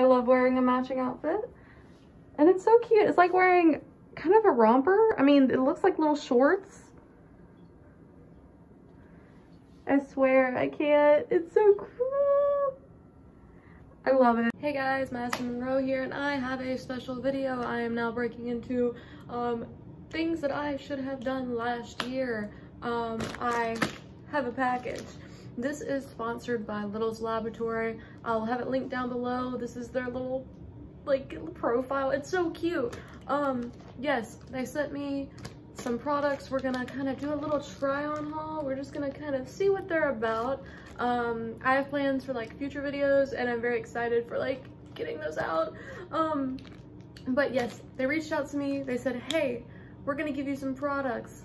I love wearing a matching outfit. And it's so cute. It's like wearing kind of a romper. I mean, it looks like little shorts. I swear, I can't. It's so cool. I love it. Hey guys, Madison Monroe here, and I have a special video. I am now breaking into um, things that I should have done last year. Um, I have a package. This is sponsored by Littles Laboratory. I'll have it linked down below. This is their little like profile. It's so cute. Um, yes, they sent me some products. We're gonna kind of do a little try on haul. We're just gonna kind of see what they're about. Um, I have plans for like future videos and I'm very excited for like getting those out. Um, but yes, they reached out to me. They said, hey, we're gonna give you some products.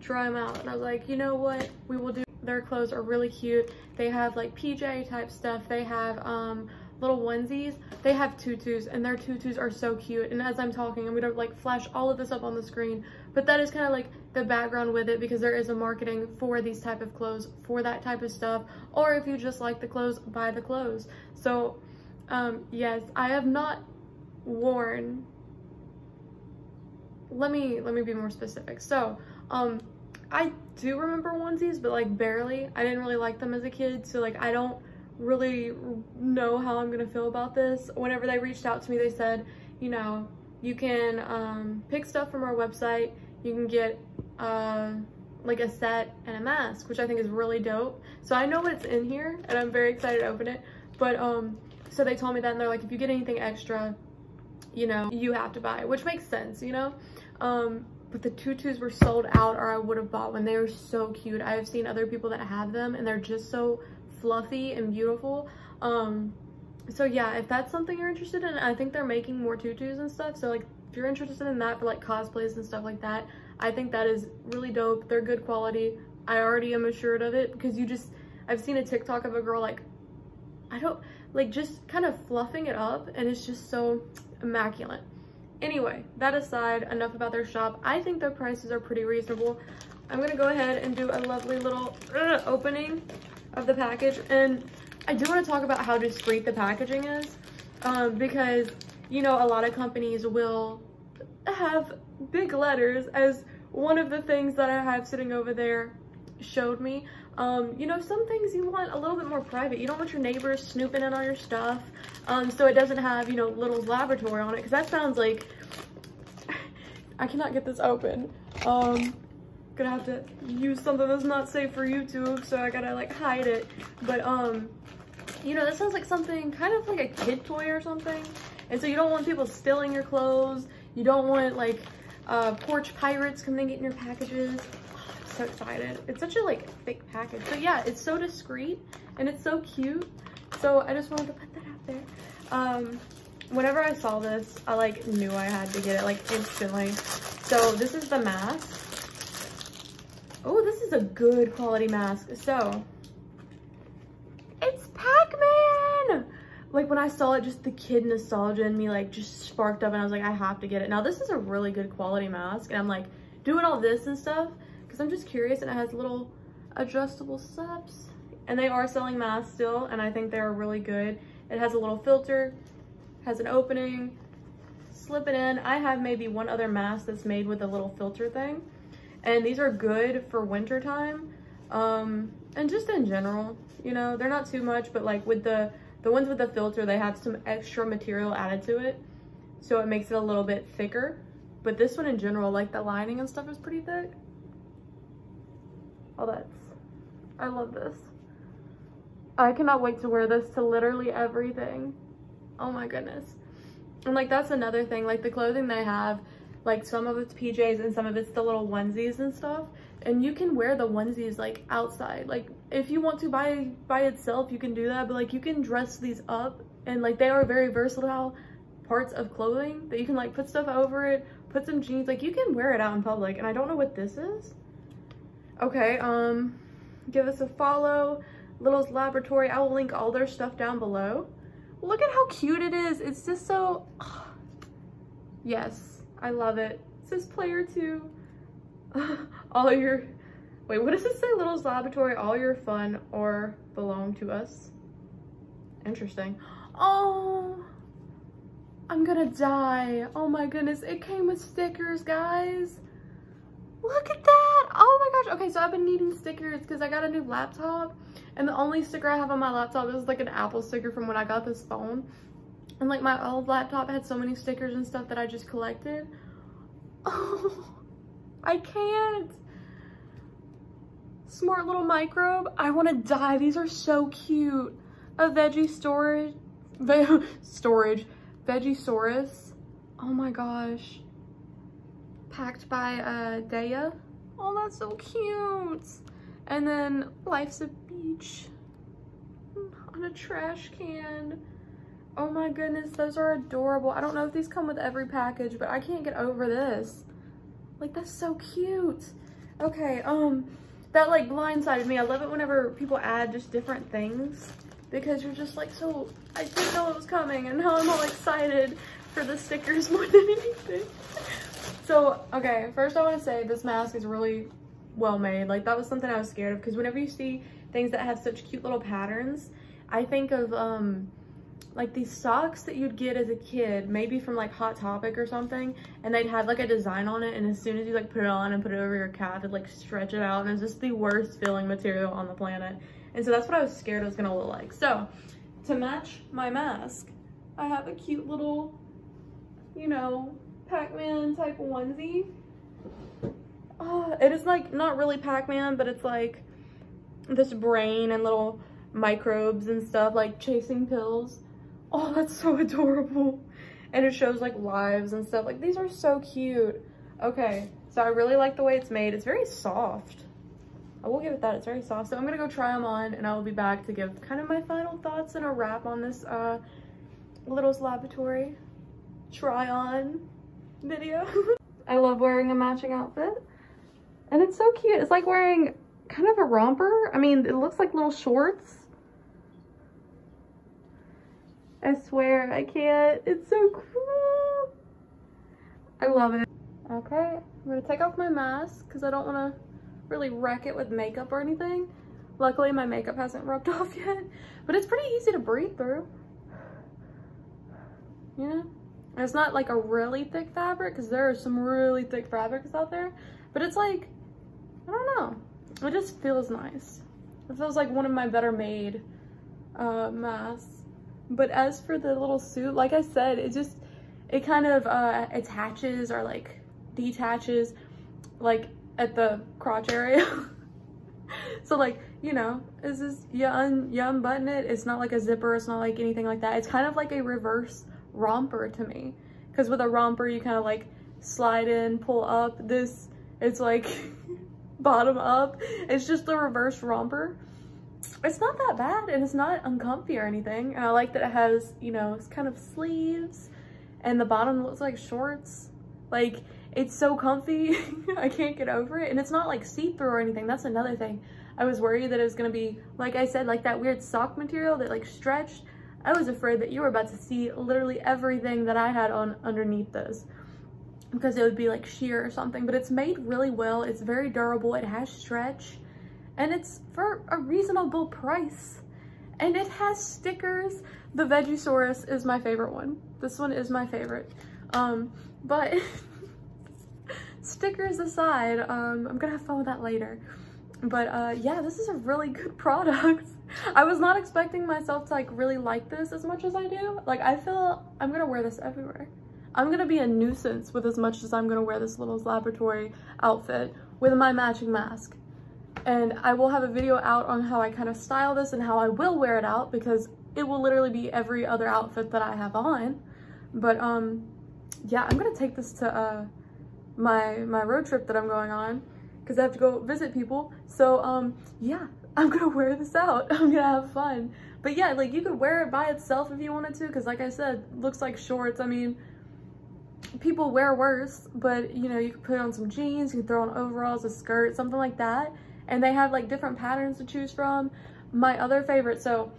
Try them out. And I was like, you know what? We will do their clothes are really cute. They have like PJ type stuff. They have um, little onesies. They have tutus and their tutus are so cute. And as I'm talking, I'm gonna like flash all of this up on the screen, but that is kind of like the background with it because there is a marketing for these type of clothes, for that type of stuff. Or if you just like the clothes, buy the clothes. So um, yes, I have not worn, let me, let me be more specific. So um, I do remember onesies, but like barely. I didn't really like them as a kid, so like I don't really know how I'm gonna feel about this. Whenever they reached out to me, they said, you know, you can um, pick stuff from our website. You can get uh, like a set and a mask, which I think is really dope. So I know what's in here and I'm very excited to open it. But um, so they told me that and they're like, if you get anything extra, you know, you have to buy, which makes sense, you know? Um, but the tutus were sold out or I would have bought one. They are so cute. I have seen other people that have them and they're just so fluffy and beautiful. Um, so yeah, if that's something you're interested in, I think they're making more tutus and stuff. So like if you're interested in that for like cosplays and stuff like that, I think that is really dope. They're good quality. I already am assured of it because you just, I've seen a TikTok of a girl like, I don't, like just kind of fluffing it up and it's just so immaculate. Anyway, that aside, enough about their shop. I think their prices are pretty reasonable. I'm gonna go ahead and do a lovely little uh, opening of the package. And I do want to talk about how discreet the packaging is um, because, you know, a lot of companies will have big letters as one of the things that I have sitting over there showed me. Um, you know, some things you want a little bit more private. You don't want your neighbors snooping in on your stuff. Um, so it doesn't have, you know, Littles laboratory on it. Because that sounds like... I cannot get this open. Um, gonna have to use something that's not safe for YouTube. So I gotta, like, hide it. But, um, you know, this sounds like something kind of like a kid toy or something. And so you don't want people stealing your clothes. You don't want, like, uh, porch pirates coming and getting your packages so excited. It's such a like thick package. But yeah, it's so discreet and it's so cute. So I just wanted to put that out there. Um, whenever I saw this, I like knew I had to get it like instantly. So this is the mask. Oh, this is a good quality mask. So it's Pac-Man. Like when I saw it, just the kid nostalgia in me like just sparked up and I was like, I have to get it. Now this is a really good quality mask and I'm like doing all this and stuff because I'm just curious and it has little adjustable steps and they are selling masks still and I think they're really good. It has a little filter, has an opening, slip it in. I have maybe one other mask that's made with a little filter thing and these are good for winter time um, and just in general, you know, they're not too much but like with the, the ones with the filter they have some extra material added to it so it makes it a little bit thicker but this one in general like the lining and stuff is pretty thick Oh, that's, I love this. I cannot wait to wear this to literally everything. Oh my goodness. And like, that's another thing, like the clothing they have, like some of it's PJs and some of it's the little onesies and stuff. And you can wear the onesies like outside. Like if you want to buy by itself, you can do that. But like you can dress these up and like they are very versatile parts of clothing that you can like put stuff over it, put some jeans, like you can wear it out in public. And I don't know what this is. Okay, um, give us a follow. Littles Laboratory. I will link all their stuff down below. Look at how cute it is. It's just so, oh, yes, I love it. It says player two. all your, wait, what does it say? Little Laboratory, all your fun or belong to us. Interesting. Oh, I'm gonna die. Oh my goodness, it came with stickers, guys. Look at that. Oh my gosh. Okay, so I've been needing stickers because I got a new laptop and the only sticker I have on my laptop is like an Apple sticker from when I got this phone. And like my old laptop had so many stickers and stuff that I just collected. Oh, I can't. Smart little microbe. I want to die. These are so cute. A veggie storage, ve storage, Vegisaurus. Oh my gosh. Packed by uh, Daya. Oh, that's so cute. And then Life's a Beach on a trash can. Oh my goodness, those are adorable. I don't know if these come with every package, but I can't get over this. Like, that's so cute. Okay, um, that like blindsided me. I love it whenever people add just different things because you're just like, so I didn't know it was coming and now I'm all excited for the stickers more than anything. So, okay, first I want to say this mask is really well made. Like that was something I was scared of because whenever you see things that have such cute little patterns, I think of um, like these socks that you'd get as a kid, maybe from like Hot Topic or something, and they'd have like a design on it, and as soon as you like put it on and put it over your calf, it'd like stretch it out, and it's just the worst feeling material on the planet. And so that's what I was scared it was gonna look like. So to match my mask, I have a cute little, you know, Pac-Man type onesie. Oh, it is like not really Pac-Man, but it's like this brain and little microbes and stuff like chasing pills. Oh, that's so adorable. And it shows like lives and stuff. Like these are so cute. Okay, so I really like the way it's made. It's very soft. I will give it that, it's very soft. So I'm gonna go try them on and I will be back to give kind of my final thoughts and a wrap on this uh, Littles Laboratory try on video. I love wearing a matching outfit. And it's so cute. It's like wearing kind of a romper. I mean, it looks like little shorts. I swear, I can't. It's so cool. I love it. Okay, I'm gonna take off my mask because I don't want to really wreck it with makeup or anything. Luckily, my makeup hasn't rubbed off yet, but it's pretty easy to breathe through. You know? It's not like a really thick fabric because there are some really thick fabrics out there, but it's like I don't know. It just feels nice. It feels like one of my better made uh, masks. But as for the little suit, like I said, it just, it kind of uh, attaches or like detaches like at the crotch area. so like, you know, is this, you, un, you unbutton it, it's not like a zipper, it's not like anything like that. It's kind of like a reverse romper to me. Because with a romper, you kind of like slide in, pull up. This, it's like bottom up. It's just the reverse romper. It's not that bad and it's not uncomfy or anything. And I like that it has, you know, it's kind of sleeves and the bottom looks like shorts. Like, it's so comfy. I can't get over it. And it's not like see-through or anything. That's another thing. I was worried that it was going to be, like I said, like that weird sock material that like stretched. I was afraid that you were about to see literally everything that I had on underneath this because it would be like sheer or something, but it's made really well. It's very durable. It has stretch and it's for a reasonable price. And it has stickers. The Vegisaurus is my favorite one. This one is my favorite. Um, but stickers aside, um, I'm gonna have fun with that later. But uh, yeah, this is a really good product. I was not expecting myself to like really like this as much as I do. Like I feel I'm gonna wear this everywhere. I'm gonna be a nuisance with as much as I'm gonna wear this little laboratory outfit with my matching mask. And I will have a video out on how I kind of style this and how I will wear it out because it will literally be every other outfit that I have on. But um, yeah, I'm gonna take this to uh, my, my road trip that I'm going on because I have to go visit people. So um, yeah, I'm gonna wear this out. I'm gonna have fun. But yeah, like you could wear it by itself if you wanted to because like I said, looks like shorts. I mean, people wear worse, but you know, you can put on some jeans, you can throw on overalls, a skirt, something like that. And they have like different patterns to choose from. My other favorite, so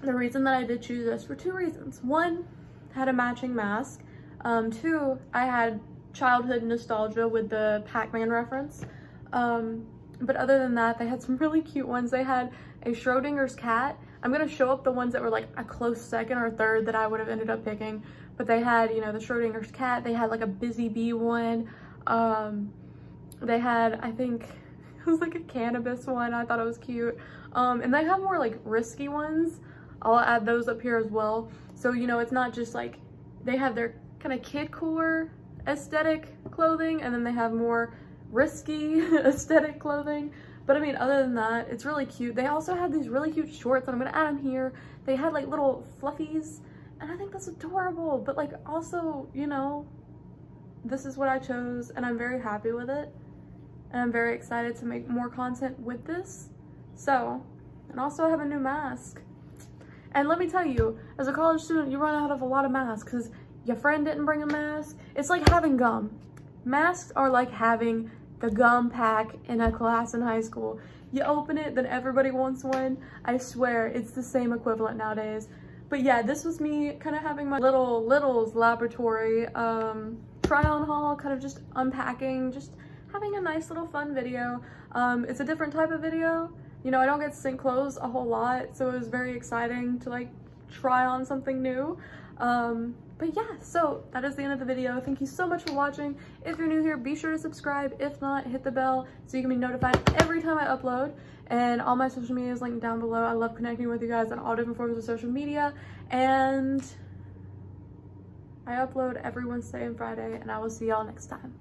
the reason that I did choose this for two reasons. One, had a matching mask. Um, two, I had childhood nostalgia with the Pac-Man reference. Um, but other than that, they had some really cute ones. They had a Schrodinger's cat. I'm gonna show up the ones that were like a close second or third that I would have ended up picking. But they had, you know, the Schrodinger's cat. They had like a busy bee one. Um, they had, I think, it was like a cannabis one. I thought it was cute. Um, and they have more like risky ones. I'll add those up here as well. So, you know, it's not just like, they have their kind of kid core aesthetic clothing and then they have more risky aesthetic clothing. But I mean, other than that, it's really cute. They also had these really cute shorts and I'm gonna add them here. They had like little fluffies and I think that's adorable. But like also, you know, this is what I chose and I'm very happy with it. And I'm very excited to make more content with this. So, and also I have a new mask. And let me tell you, as a college student, you run out of a lot of masks because your friend didn't bring a mask. It's like having gum. Masks are like having the gum pack in a class in high school. You open it, then everybody wants one. I swear, it's the same equivalent nowadays. But yeah, this was me kind of having my little Littles laboratory um, try on haul, kind of just unpacking, just having a nice little fun video. Um, it's a different type of video. You know, I don't get to clothes a whole lot, so it was very exciting to like try on something new. Um, but yeah, so that is the end of the video. Thank you so much for watching. If you're new here, be sure to subscribe. If not, hit the bell so you can be notified every time I upload. And all my social media is linked down below. I love connecting with you guys on all different forms of social media. And I upload every Wednesday and Friday, and I will see y'all next time.